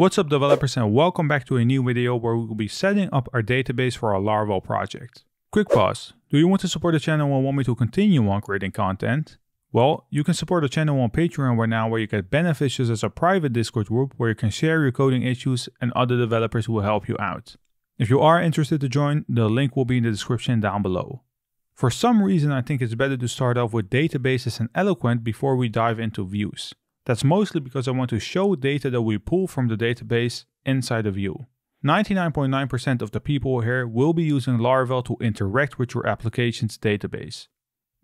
What's up developers and welcome back to a new video where we will be setting up our database for our Laravel project. Quick pause. Do you want to support the channel and want me to continue on creating content? Well, you can support the channel on Patreon right now where you get benefits such as a private Discord group where you can share your coding issues and other developers will help you out. If you are interested to join, the link will be in the description down below. For some reason I think it's better to start off with databases and Eloquent before we dive into views. That's mostly because I want to show data that we pull from the database inside a view. 99.9% .9 of the people here will be using Laravel to interact with your application's database.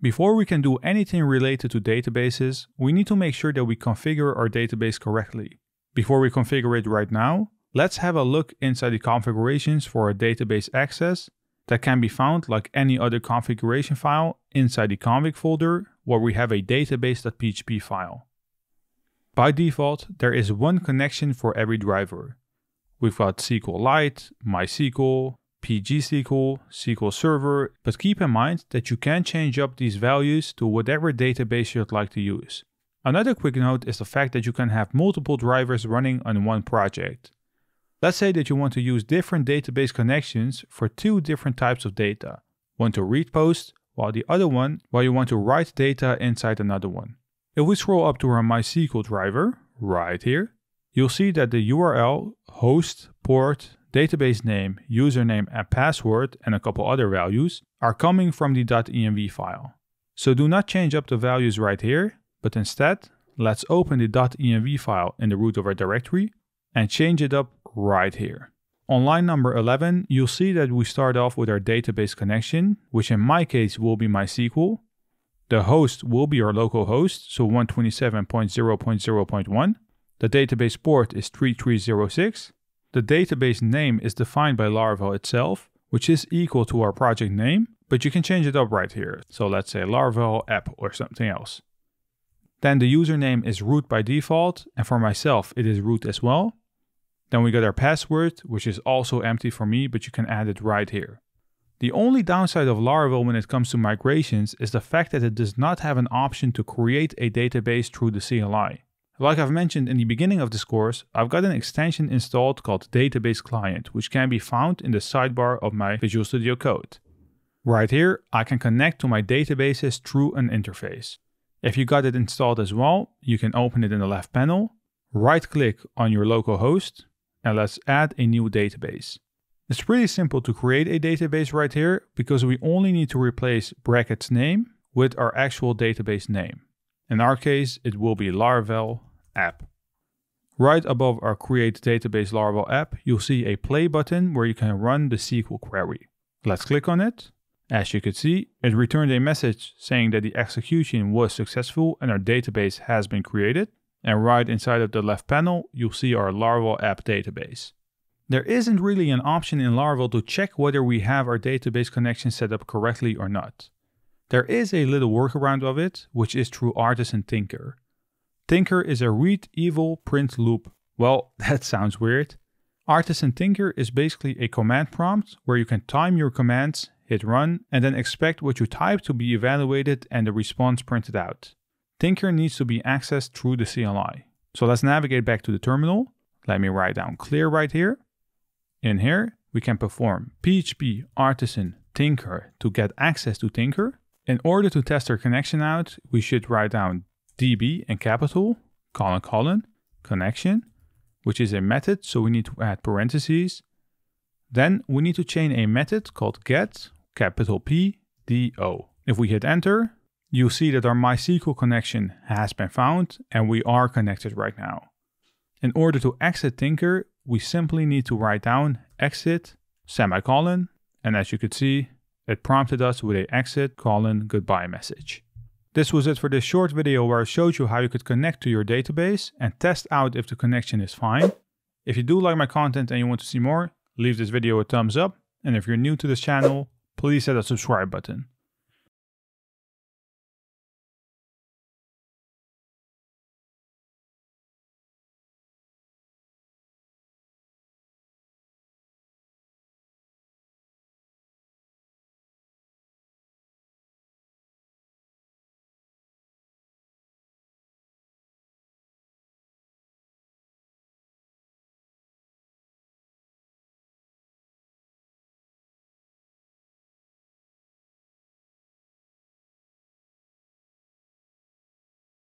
Before we can do anything related to databases, we need to make sure that we configure our database correctly. Before we configure it right now, let's have a look inside the configurations for a database access that can be found like any other configuration file inside the config folder where we have a database.php file. By default, there is one connection for every driver. We've got SQLite, MySQL, PGSQL, SQL Server, but keep in mind that you can change up these values to whatever database you'd like to use. Another quick note is the fact that you can have multiple drivers running on one project. Let's say that you want to use different database connections for two different types of data. One to read post, while the other one, while you want to write data inside another one. If we scroll up to our MySQL driver, right here, you'll see that the URL, host, port, database name, username and password and a couple other values are coming from the .env file. So do not change up the values right here, but instead, let's open the .env file in the root of our directory and change it up right here. On line number 11, you'll see that we start off with our database connection, which in my case will be MySQL, the host will be our local host, so 127.0.0.1. The database port is 3306. The database name is defined by Laravel itself, which is equal to our project name, but you can change it up right here. So let's say Laravel app or something else. Then the username is root by default, and for myself it is root as well. Then we got our password, which is also empty for me, but you can add it right here. The only downside of Laravel when it comes to migrations is the fact that it does not have an option to create a database through the CLI. Like I've mentioned in the beginning of this course, I've got an extension installed called Database Client, which can be found in the sidebar of my Visual Studio Code. Right here, I can connect to my databases through an interface. If you got it installed as well, you can open it in the left panel, right click on your local host, and let's add a new database. It's pretty simple to create a database right here because we only need to replace brackets name with our actual database name. In our case, it will be Laravel app. Right above our create database Laravel app, you'll see a play button where you can run the SQL query. Let's click on it. As you can see, it returned a message saying that the execution was successful and our database has been created. And right inside of the left panel, you'll see our Laravel app database. There isn't really an option in Laravel to check whether we have our database connection set up correctly or not. There is a little workaround of it, which is through Artisan Tinker. Tinker is a read eval print loop. Well, that sounds weird. Artisan Tinker is basically a command prompt where you can time your commands, hit run, and then expect what you type to be evaluated and the response printed out. Tinker needs to be accessed through the CLI. So let's navigate back to the terminal. Let me write down clear right here. In here, we can perform PHP artisan tinker to get access to tinker. In order to test our connection out, we should write down db in capital, colon colon, connection, which is a method, so we need to add parentheses. Then we need to chain a method called get, capital P, D, O. If we hit enter, you'll see that our MySQL connection has been found and we are connected right now. In order to exit Tinker, we simply need to write down exit semicolon and as you could see it prompted us with a exit colon goodbye message. This was it for this short video where I showed you how you could connect to your database and test out if the connection is fine. If you do like my content and you want to see more, leave this video a thumbs up and if you're new to this channel, please hit the subscribe button.